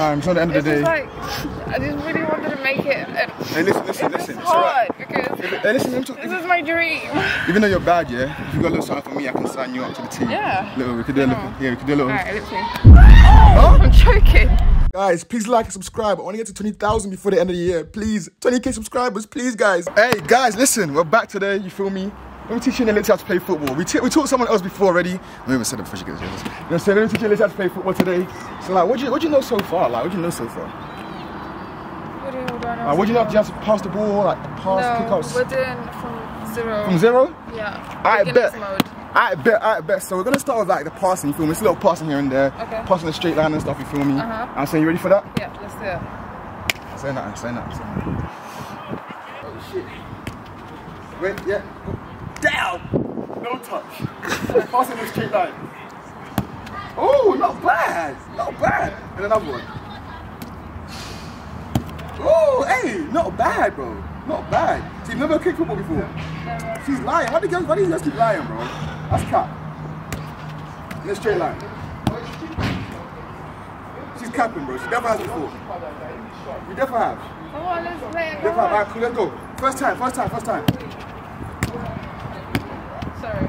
It's the end of the day. like, I just really wanted to make it. And Hey, listen, listen, it's listen. It's hard alright. because Hey, listen, this is my dream. even though you're bad, yeah, if you got a little something for me, I can sign you up to the team. Yeah. Little, we could do a little, yeah, we could do a little. Alright, literally. Oh, I'm choking. Guys, please like and subscribe. I want to get to 20,000 before the end of the year. Please, 20k subscribers, please, guys. Hey, guys, listen, we're back today. You feel me? Let me teach you Elixir how to play football. We, we taught someone else before already. Let me even say that before she gets this. You know what I'm saying? Let me teach you Elixir how to play football today. So, like, what do you, what do you know so far? Like, what do you know so far? What do you, what do I know? Like, what do you know? Do you have to pass the ball, like, pass, kick No, we're doing from zero. From zero? Yeah. I bet. mode. I bet, I bet. So we're gonna start with like the passing, you feel me? It's a little passing here and there. Okay. Passing the straight line and stuff, you feel me? Uh-huh. I'm saying, you ready for that? Yeah, let's do it. Say that, say that, say that. Oh shit. Wait, yeah. Down! No touch. Passing the straight line. Oh, not bad. Not bad. And another one. Oh, hey, not bad, bro. Not bad. You've never kicked football before? She's lying. Why do you guys, why do you guys keep lying, bro? That's cap. In a straight line. She's capping, bro. She never has before. You never have. Come on, let's play. Never have. Alright, cool, let's go. First time, first time, first time. Sorry.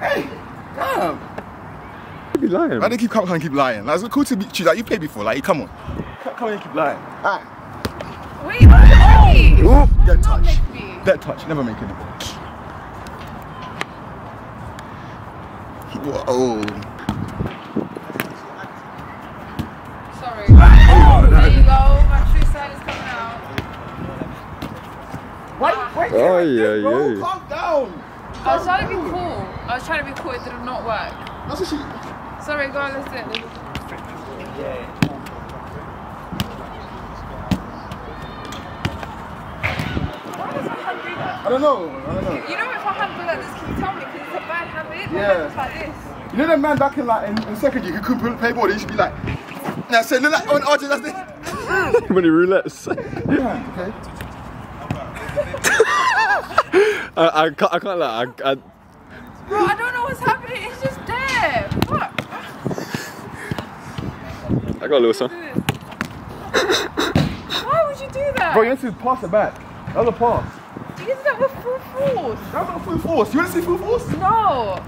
Hey! Damn! You be lying. Why do you keep coming come and keep lying? Like, it's cool to be you. Like, you played before. Like, come on. Come, on and keep lying. Alright. Wait, wait. Ooh, dead Not touch. make me. Dead touch. Never make it. Whoa. Oh, yeah, bro, yeah. Calm down. I was trying to be cool. I was trying to be cool. It did not work. That's what she. Sorry, go on, let's do it. Let's do it. Why does my hand do that? I don't know. I don't know. You know if I hand go like this, can you tell me? Because it's a bad habit. Yeah. like this. You know that man back in like in, in second year who couldn't play ball. He should be like. Now, say, look like on Archie, that's this. Many roulettes. Yeah, okay. I, I can't. I can't lie. I, I, Bro, I don't know what's happening. It's just there. What? I got a little son. Why would you do that? Bro, you need to pass it back. That was a pass. You did that with full force. That was not full force. You want to see full force? No.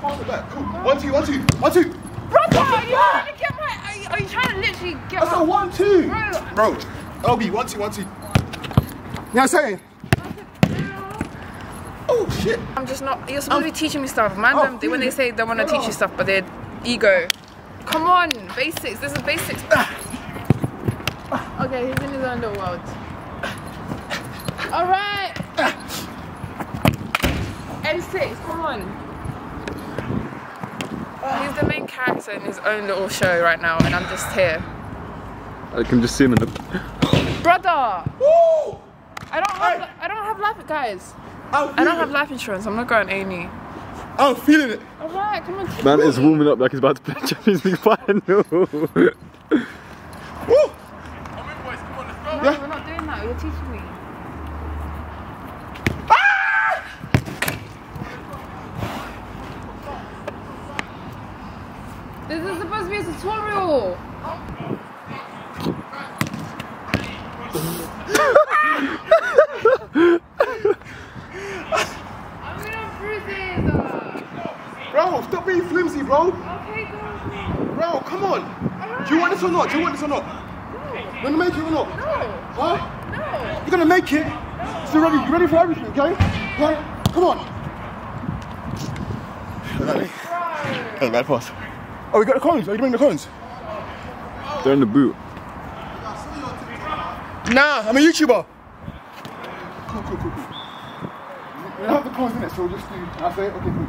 Pass it back. Cool. One, two, one, two, one, two. Brother, are you trying to get my. Are you, are you trying to literally get That's a one, two. Bro. Bro, LB, one, two, one, two. You know what I'm saying? Oh, shit. I'm just not. You're supposed to be teaching me stuff. Man, Oh, them, they, when they say they want to teach you oh. stuff, but they're ego. Come on, basics. This is basics. Ah. okay, he's in his own little world. All right. Nsix, come on. He's the main character in his own little show right now, and I'm just here. I can just see him in the. Brother, Woo! I don't have. I don't have life, guys. I'm I don't have life insurance. I'm not going A&E. I'm oh, feeling it. All right, come on. Man is warming up like he's about to play Champions League final. Woo! No, we're not doing that. You're teaching me. This is supposed to be a tutorial. I'm gonna bruises. uh. Bro, stop being flimsy, bro. Okay, go. Bro, come on. Do you want this or not? Do you want this or not? You gonna make it or not? No, Huh? no. You're gonna make it. So you ready? You ready for everything, okay? Okay? Come on. Hey, bad pass. Oh, we got the cones. Are you doing the cones? They're in the boot. Nah, I'm a YouTuber. Cool, cool, cool, cool. We don't have the cones in it, so we'll just do. I say, okay, cool.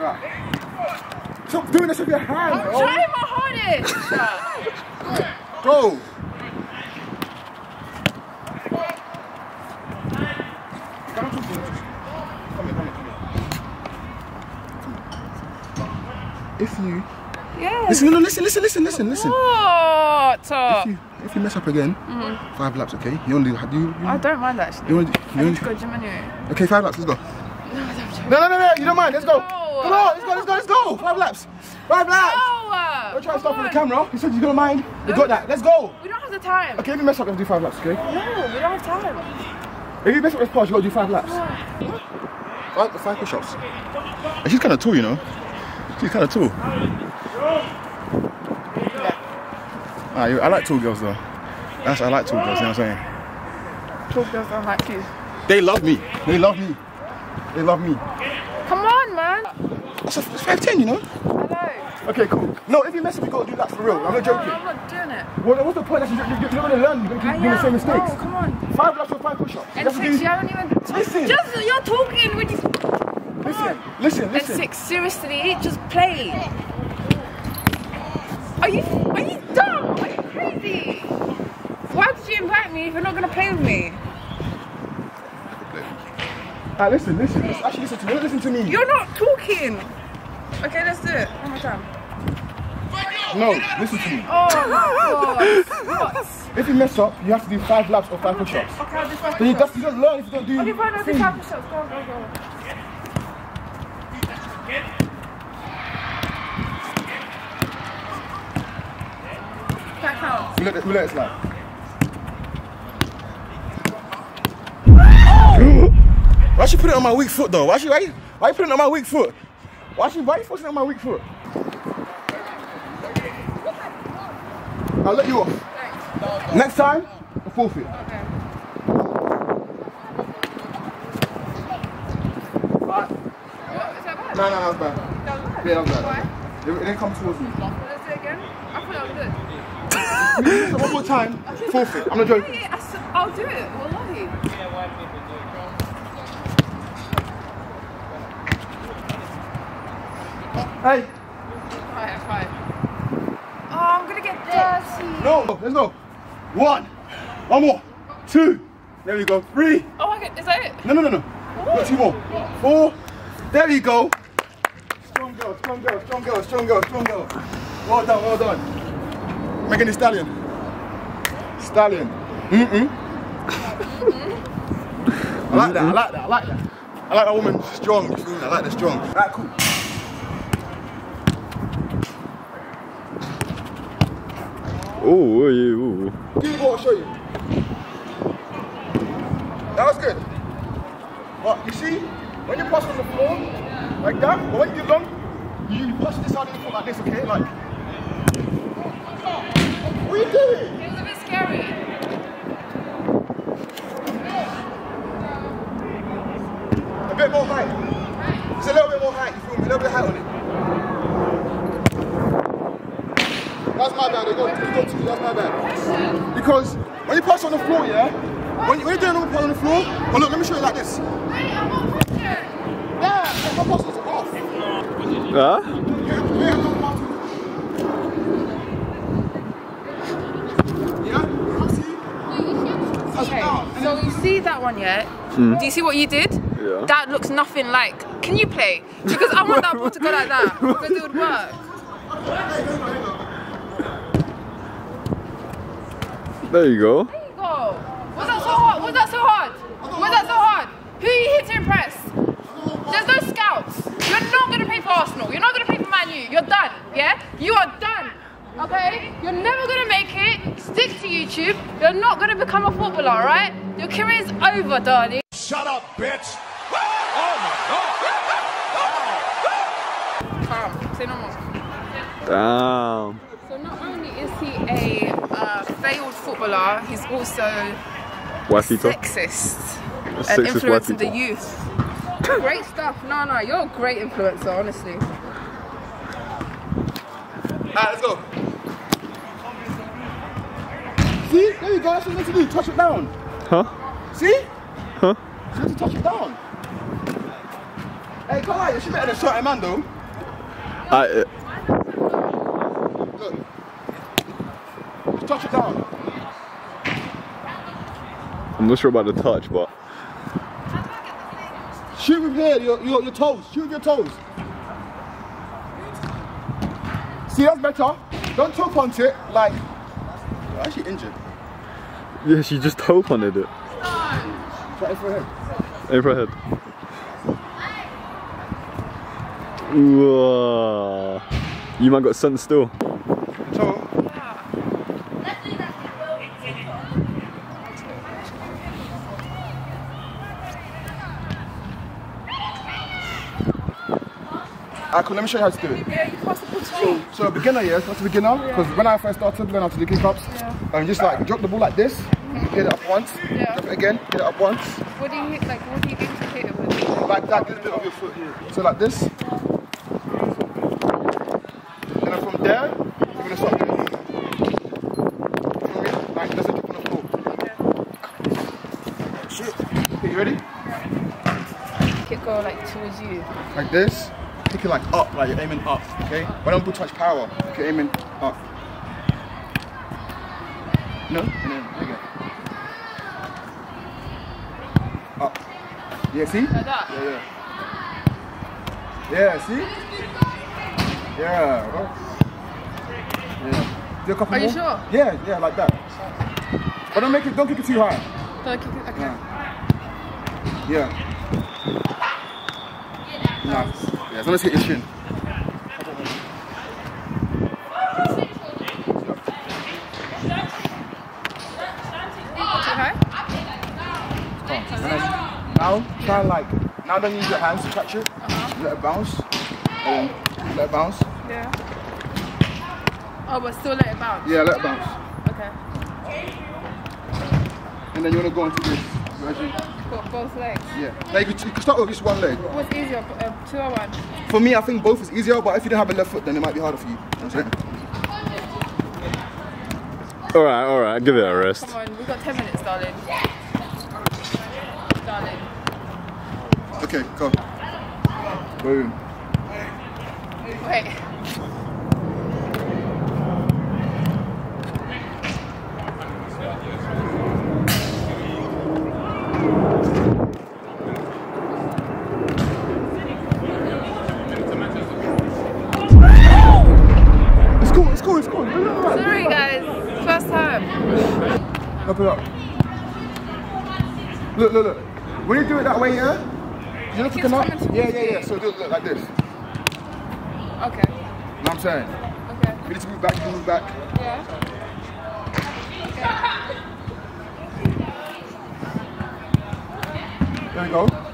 Right. Stop doing this with your hand, I'm bro. trying my hardest. Go. Come here, come here, come here. If you yes. listen, no, no, listen, listen, listen, listen, listen. What? If you if you mess up again, mm-hmm. five laps, okay? You only do you, you, I don't mind actually. you want to I you need to go gym anyway. okay? Five laps, let's go. No. No, no, no, no, you don't mind. Let's go. No. Come on, let's go, let's go, let's go. Five laps. Five laps. No! Don't try to stop for the camera. You said you're gonna mind. You got that. Let's go. We don't have the time. Okay, if you mess up, let's do five laps, okay? No, we don't have time. If you mess up this part, you gotta do five laps. Five, five push-ups. And she's kind of tall, you know. She's kind of tall. Ah, you- I like tall girls though. That's I like tall girls. You know what I'm saying? Tall girls don't like you. They love me. They love me. They love me. Come man. That's a five ten, you know. Hello. Okay, cool. No, if you mess up, you gotta do that for real. I'm not No, joking. I'm not doing it. Well, what's the point? You're, you're, you're gonna learn. You're gonna I keep doing the same mistakes. No, come on. Five laps or five push-ups. And six, you- you haven't even. Listen. Just you're talking when you. Listen, listen, And listen. six, seriously, just play. Are you are you dumb? Are you crazy? Why did you invite me if you're not gonna play with me? Ah, listen, listen. listen. Actually, listen to me. Listen to me. You're not talking. Okay, let's do it. One more time. No, listen to me. Oh. What? If you mess up, you have to do five laps or five push-ups. Okay, I'll do five you, push-ups. you don't learn if you don't do. Okay, fine, I'll do five push-ups. Go, go, go. That counts. We let, it- we let it slide. Why she put it on my weak foot though? Why she why, you- why you putting it on my weak foot? Why she why you forcing it on my weak foot? I'll let you off. Next time, a forfeit. Okay. Alright. What? Is that bad? No, no, that was bad. That was bad? Yeah, that was bad. Why? It, it didn't come towards me. Let's do it again. I thought that was good. We do it one more time, forfeit. I'm not joking. Yeah, I s- I'll do it. Wallahi. Hey, Alright, fine. Oh, I'm gonna get dirty. no, let's go. One, one more, two. There we go. Three. Oh, okay. Is that it? No, no, no, no. Got two more. Four. There you go. Strong girl, strong girl, strong girl, strong girl, strong girl. Well done, well done. Megan Thee Stallion. Stallion. Mm-mm. I like that, I like that, I like that. I like that woman strong, you feel me? I like that strong. Right, cool. Oh, oh, yeah, ooh. Give me more, I'll show you. That was good. But you see, when you pass on the floor, like that, or when you get long, you push this out of the foot like this, okay? Like. What are you doing? It was a bit scary. A bit more height. It's a little bit more height, you feel me? A little bit of height on it. That's my bad, they got, they got two, that's my bad. Because when you pass on the floor, yeah, when, you- when you're doing a normal pass on the floor, oh look, let me show you like this. Wait, I'm on pressure. Yeah, my pass was off. Huh? Yeah, yeah, no pass. Yeah, I see. Touch it Okay, so you see that one, yeah? Hmm. Do you see what you did? Yeah. That looks nothing like. Can you play? Because I want that ball to go like that because it would work. There you go. There you go. Was that so hard? Was that so hard? Was that so hard? Who are you here to impress? There's no scouts. You're not gonna play for Arsenal. You're not gonna play for Man U. You're done. Yeah? You are done. Okay? You're never gonna make it. Stick to YouTube. You're not gonna become a footballer, alright? Your career is over, darling. Shut up, bitch! Oh Calm. Say no more. Damn. So not only is he a uh, failed footballer, he's also Wifey talk. sexist and Sexist influencing the talk. youth. great stuff. No, no, you're a great influencer, honestly. Alright, let's go. See? There you go. That's what you need to do. Touch it down. Huh? See? Huh? You have to touch it down. Hey, come on. You should better than shot man, though. I, uh, Look. Touch it down. I'm not sure about the touch, but Shoot with here, your, your, your toes. Shoot with your toes. See, that's better. Don't toe punch it like. You're actually injured. yeah, she just toe punted it. Try it for him. Aim for her head. Whoa. Uh, you man got sun still. Alright, cool, let me show you how to do it. Yeah, you pass the ball to me. So a beginner, yeah, it's not a beginner, because when I first started, when I was to the kick ups, and um, just like drop the ball like this, get it up once, Yeah. drop it again, get it up once, What do you hit, like, what do you aim to hit it with? like that, this bit of your foot here. So like this. And then from there, you're gonna start doing me? Like that's a dip on the floor. Shit. Okay, you ready? Kick go, like, towards you. Like this. Kick it like up, like you're aiming up. Okay? But don't put too much power. You're aiming up. No? And then there you go. Up. Yeah, see? Like that? Yeah, yeah. Yeah, see? Yeah, right? Yeah. Do a couple Are you sure? Yeah, yeah, like that. But don't make it, don't kick it too high. Don't kick it, okay. Yeah. Nice. Yeah, as long as you hit your chin. Too high? Now, try like, now don't use your hands to catch it. Uh-huh. Let it bounce. And let it bounce. Yeah. Oh, but still let it bounce. Yeah, let it bounce. Okay. And then you want to go into this version. Got both legs. Yeah. Now you can, you can start with just one leg. What's easier, uh, two or one? For me, I think both is easier, but if you don't have a left foot, then it might be harder for you. You know what I'm saying? Alright, alright, give it a rest. Come on, we've got 10 minutes, darling. Darling. Okay, go. Boom. Wait. It's cool, it's cool, it's cool. No, no, no. Sorry, guys. First time. Up. Look, look, look. When you do it that way, yeah? You look looking up? Yeah, yeah, yeah. So do it look like this. Okay. You know what I'm saying? Okay. You need to move back, you can move back. Yeah. Okay. There we go.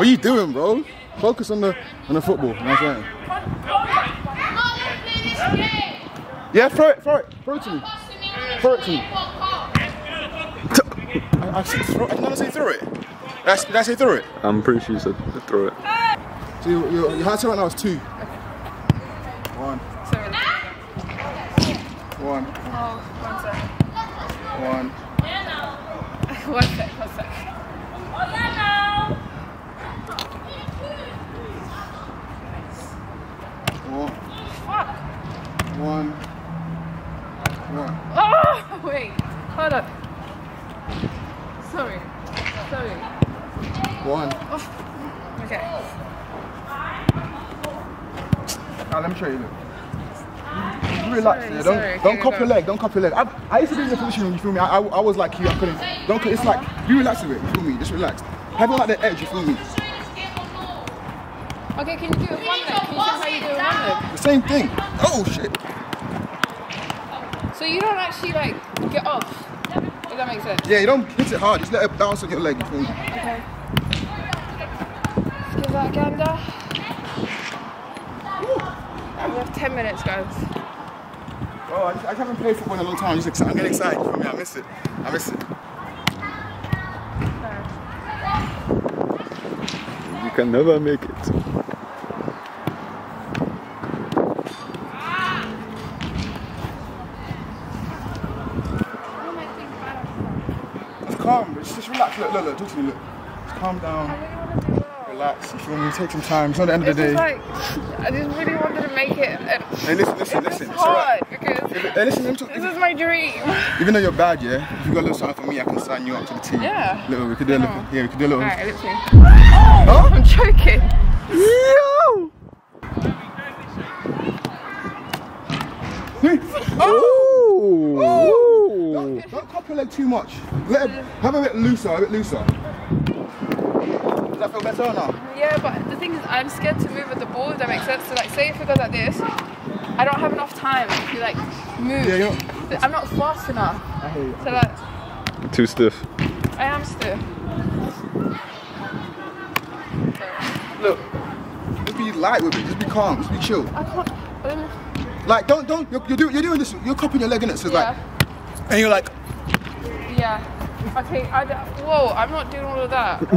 What are you doing, bro? Focus on the on the football. You know what I'm saying? Yeah, throw it, throw it, throw it to me. Throw it to me. I, I said throw. I did not say throw it. Did I, did I say throw it? I'm pretty sure you said throw it. So your, your, your high right now is two. One, Sorry. one, Oh, one sec. one. One sec, one sec. One, Fuck. One, one. Oh, wait. Hold up. Sorry. Sorry. One. Oh, okay. Now let me show you. Look. Relax. Sorry, yeah. Don't sorry, don't cop your leg. Don't cop your leg. I, I used to be in your position. You feel me? I, I, I was like you. I couldn't. Don't. It's like be relaxed with it. You feel me? Just relax. Have it like the edge. You feel me? Okay, can you do it one leg? Can you show how you do it one leg? The same thing. Oh shit. So you don't actually like get off. Does that make sense? Yeah, you don't hit it hard. Just let it bounce on your leg. You? Okay. Let's give that a gander. We have 10 minutes, guys. Oh, I, just, I haven't played football in a long time. I'm just excited. I'm getting excited. Feel me? I miss it. I miss it. You can never make it. Just calm. Just, just relax. Look, look, look. Talk to me. Look. Just calm down. Relax. You feel me? Take some time. It's not the end of the day. like, I just really wanted to make it. and Hey, listen, listen, listen. It's hard because Hey, listen, this is my dream. Even though you're bad, yeah, if you got a little something for me, I can sign you up to the team. Yeah. Little, we could do a little, Oh. yeah, we could do a little. Alright, literally. Oh, I'm joking. Yo! Oh! Ooh. Oh! Don't, don't cop your leg too much. Let it, have a bit looser, a bit looser. Does that feel better or not? Yeah, but the thing is, I'm scared to move with the ball. If that makes sense. So like, say if it goes like this, I don't have enough time to like move. Yeah, you're I'm not fast enough. I hear you. So like, Too stiff. I am still. Look, just be light with it. Just be calm. Just be chill. I can't. Um, Like, don't, don't. You're, you're, doing, you're doing this. You're cupping your leg in it. So it's yeah. like, and you're like, Yeah. Okay. I d- whoa. I'm not doing all of that.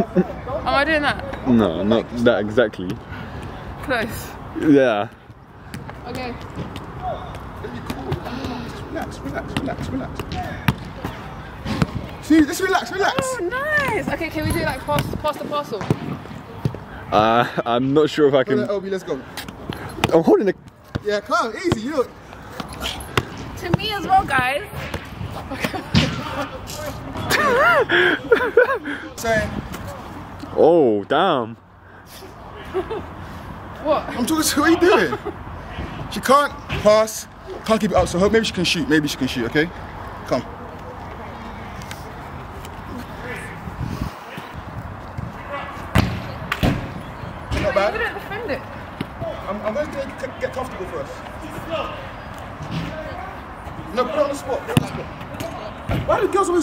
Am I doing that? No, not that exactly. Close. Yeah. Okay. Let me cool. Relax, relax, relax, relax. See, just relax, relax. Oh, nice. Okay. Can we do like pass, pass the parcel? Uh, I'm not sure if I Come on, can. Obi, let's go. I'm holding the. Yeah, come on, easy. You know. To me as well, guys. Saying, Oh, damn. What? I'm talking to what are you doing? she can't pass, can't keep it up, so hope maybe she can shoot. Maybe she can shoot, okay? Come. Not You bad. didn't defend it. I'm, I'm going to get, get comfortable first. No, put it on the spot. Put it on the spot.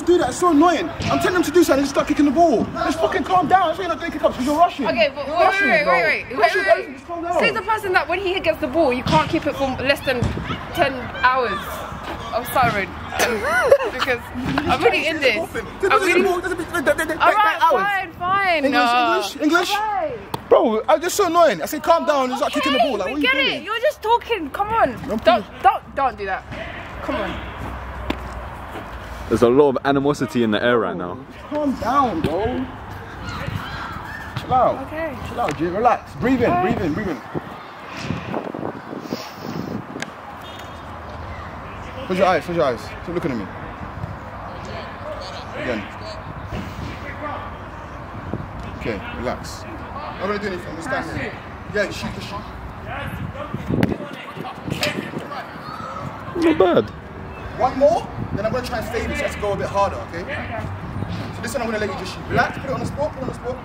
Why do girls always do that? It's so annoying. I'm telling them to do something and just start kicking the ball. Just fucking calm down. Why you're not doing kick ups because you're rushing. Okay, but You're wait, rushing, wait, wait, wait, wait, Rushing wait, wait, wait. Say the person that when he gets the ball, you can't keep it for less than 10 hours of siren. because I'm really in this. I'm really... Alright, fine, fine. English, no. English, English. Bro, I'm just so annoying. I say calm down and start kicking the ball. Like, what are you get doing? it. You're just talking. Come on. Don't, don't, don't do that. Come on. There's a lot of animosity in the air right now. Calm down, bro. Chill out. Okay. Chill out, G. Relax. Breathe in, breathe in, breathe in. Close your eyes, close your eyes. Stop looking at me. Again. Okay, relax. I'm gonna do anything. Just stand here. Yeah, you shoot, just shoot. Not bad. One more, then I'm gonna try and fade it Let's go a bit harder, okay? So this one I'm gonna let you just shoot. Relax, put it on the spot, put it on the spot.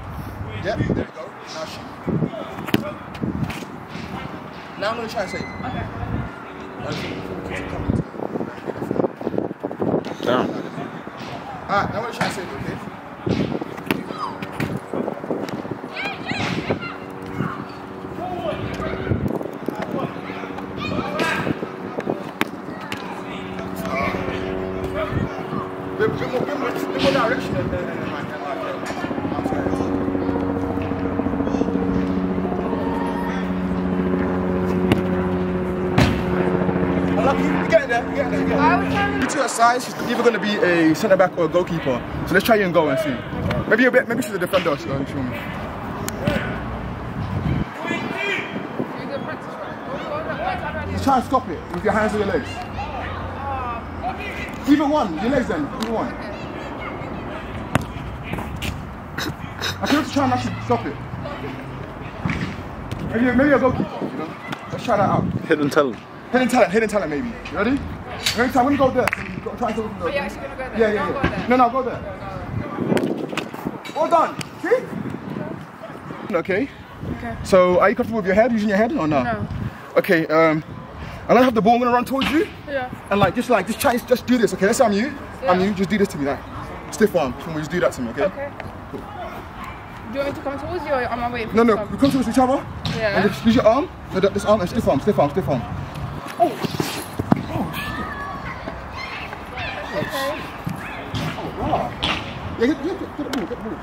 Yep, there we go. Now shoot. Now I'm gonna try and save. Okay. Damn. Alright, now I'm gonna try and save it, okay? Bit, bit more, bit more, bit more direction than, than, than mine. than mine, yeah. I'm sorry. I'm lucky. You get it there. You get it there. You get it I there. was trying You two are size. She's either going to be a centre back or a goalkeeper. So let's try you and go and see. Maybe a bit. Maybe she's a defender. Do? Just try and stop it with your hands or your legs. Either one. Your legs then. Either one. I can also try and actually stop it. Maybe, maybe a goalkeeper. You know. Let's try that out. Hidden talent. Hidden talent. Hidden talent. Maybe. You ready? Every time when you go there, go, try and go. Are you actually gonna go there? Yeah, yeah, yeah. go there. No, no, go there. All done. See? Okay. Okay. So, are you comfortable with your head, using your head, or not? No. Okay. Um, I'm gonna have the ball. I'm gonna run towards you, Yeah. and like just like just try, just do this. Okay. Let's say I'm you. I'm you. Just do this to me, like stiff arm. Can we just do that to me? Okay. Okay. Do you want me to come towards you or am I waiting for No, no. to We come? towards each other. Yeah. And just use your arm. No, th- this arm and stiff arm, stiff arm, stiff arm. Oh shit. Okay. Oh wow. Yeah, get, get, get, get the ball, get the ball.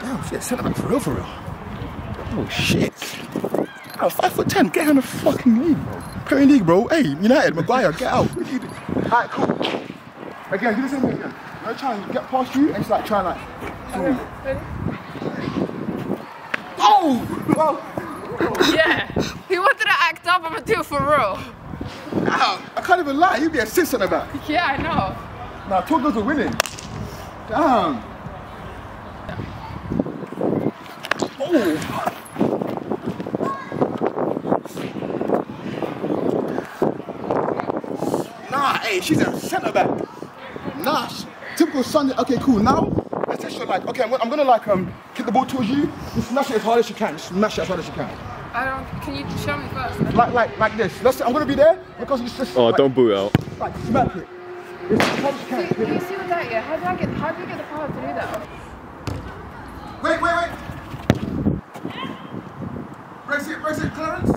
Damn, shit, centre back for real, for real. Oh shit. Oh, five foot ten, get in the fucking league, bro. Premier League, bro. Hey, United, Maguire, get out. What are you doing? Alright, cool. Again, do the same thing again. I'm try and get past you and just like try and like. Ready? Oh! oh. Yeah. He wanted to act up, I'm gonna do it for real. Ow. I can't even lie, you'd be a six on the back. Yeah, I know. Nah, two girls are winning. Damn. Oh. hey, she's a centre back. Nah, sh- typical Sunday. Okay, cool. Now let's test your like. Okay, I'm, gonna- I'm gonna like um kick the ball towards you. Just smash it as hard as you can. Just smash it as hard as you can. I don't. Can you show me first? Like like like this. Let's. I'm gonna be there because it's just. Oh, like, don't boo out. Like smack it. Do can. do you see what that? Yeah. How do I get? How do you get the power to do that? Wait, wait, wait. Brace it, brace it, Clarence.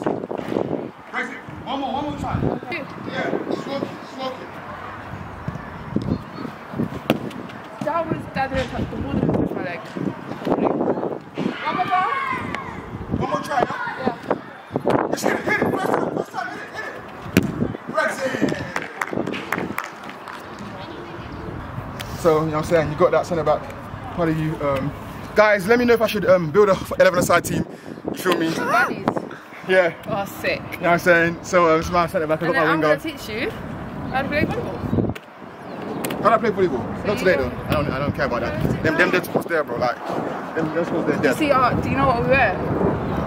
Brace it. One more, one more time. Yeah, smoke it, smoke it. That was that didn't touch the ball didn't my leg. One more time. One more try, yeah? Yeah. Just hit it, hit it. First time, first time, hit it, hit it. Brace it. So, you know what I'm saying? You got that centre back. Part of you. Um, guys, let me know if I should um, build a 11 aside team. You feel me? Yeah. Oh, sick. You know what I'm saying? So, um, it's my centre back. I got my I'm gonna teach you how to play volleyball. How do I play volleyball? Not today though. I don't, I don't care about that. Them, them dead sports there, bro. Like, them, them sports there, dead. See, uh, do you know what we wear?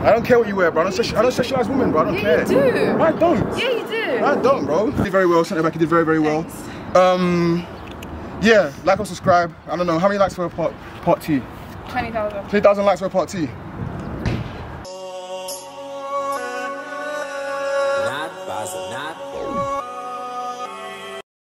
I don't care what you wear, bro. I don't, sexu- I don't sexualize women, bro. I don't Yeah, care. you do. I don't. Yeah, you do. I don't, bro. You did very well. Centre back, you did very, very well. Thanks. Um, yeah, like or subscribe. I don't know how many likes for part part two. Twenty thousand. Three thousand likes for part two.